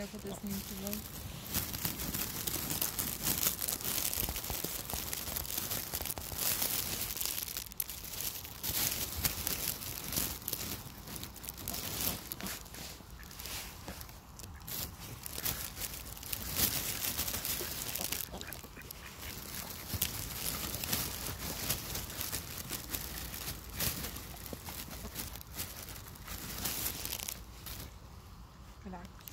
grande acontecimento né? que